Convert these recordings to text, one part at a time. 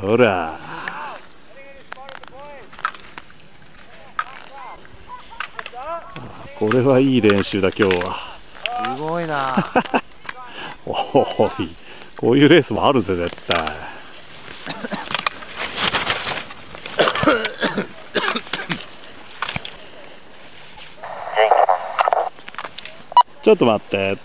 ほら。これはいい練習だ今日は。すごいな。おいこういうレースもあるぜ絶対。ちょっと待って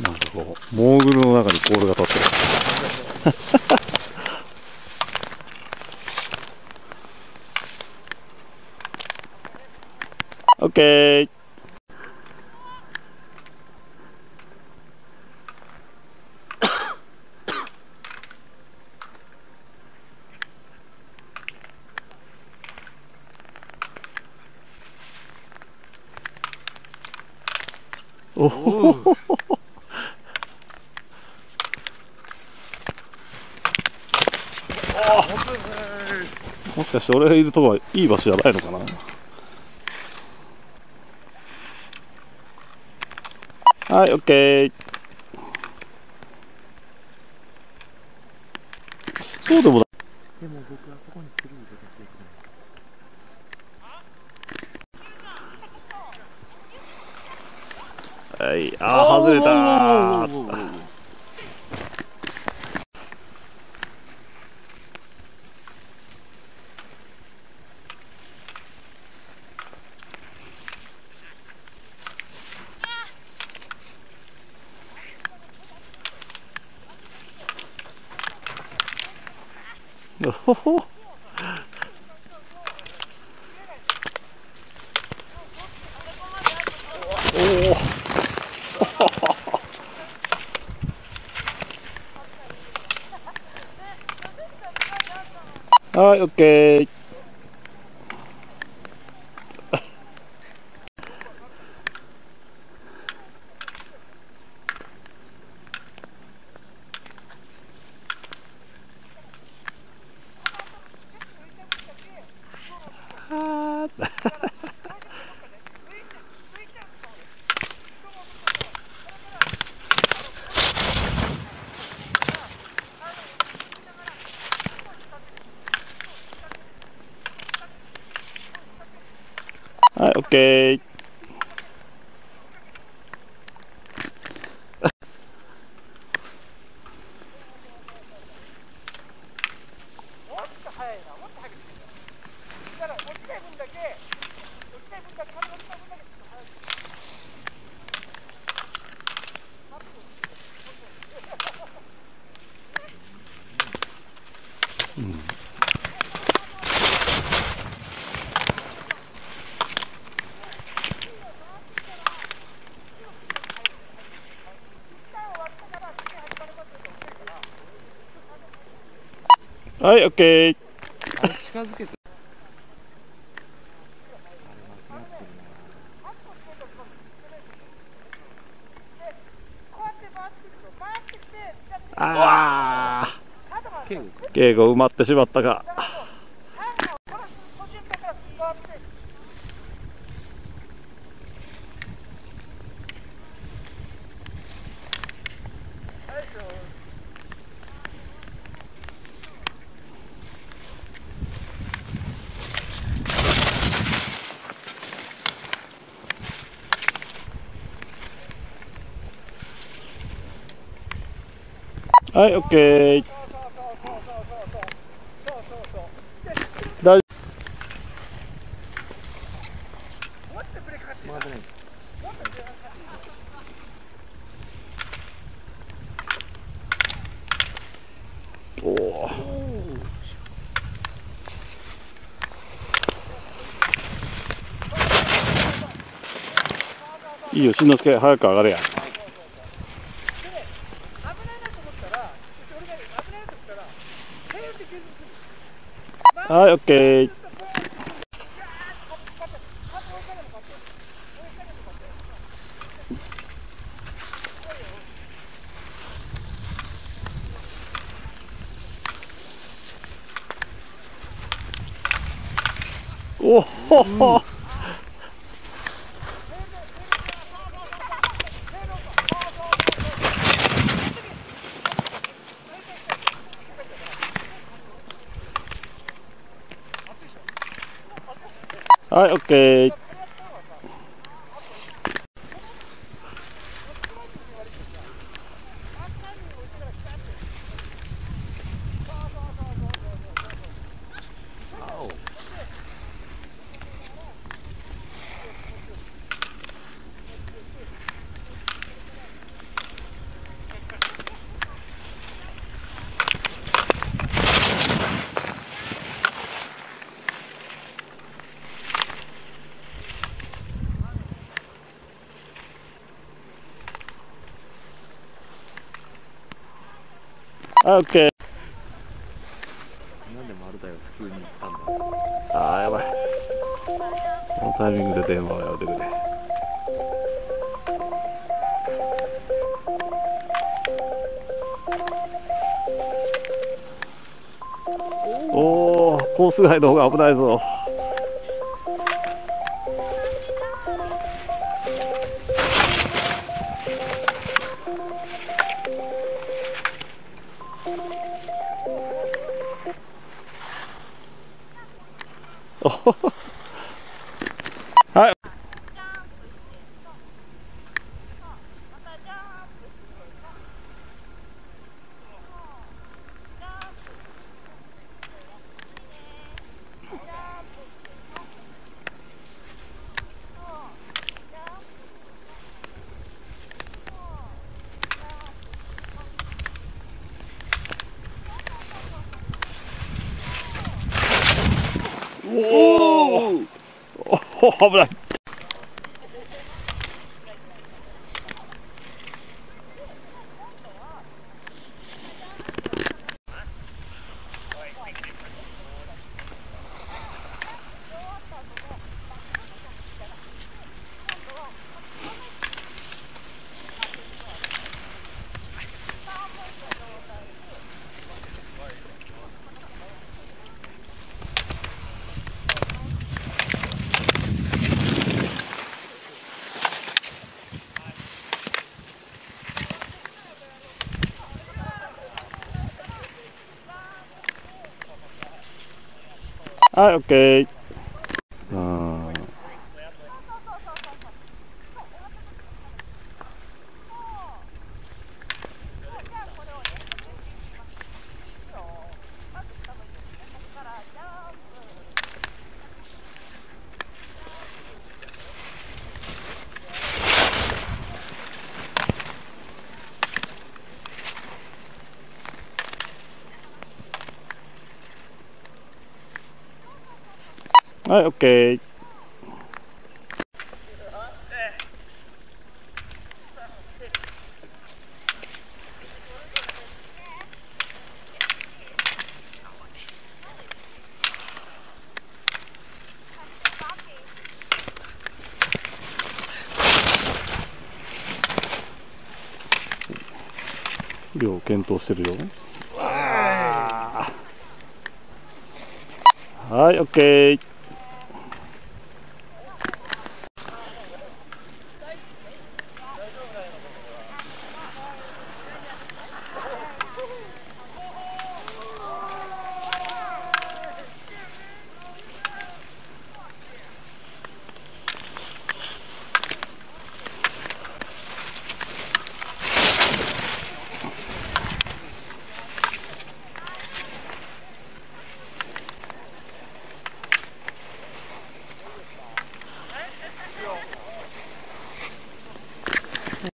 なんかこうモーグルの中にポールが立ってる。オッケーおお。もしかして俺がいるとこはいい場所じゃないのかな？はい、オッケー。そうでもない。でも僕はここにスリー入れてはい、あー、外れたー。おほほおおはい、オッケー。はい、はい、オッケー。近づけてああな剣ー、敬語埋まってしまったか。はい、オッケー。大丈夫。おーいいよ、しんのすけ、早く上がれや。はい、オッケー。おほほ。はい、オッケー。なんで丸太が普通に行ったんだあー、やばい。このタイミングで電話をやめてくれ。おお、コース外の方が危ないぞ。お Wow! Oh, お危ない。はい、オッケー。あーはい、オッケー。量検討してるよ。はい、オッケー。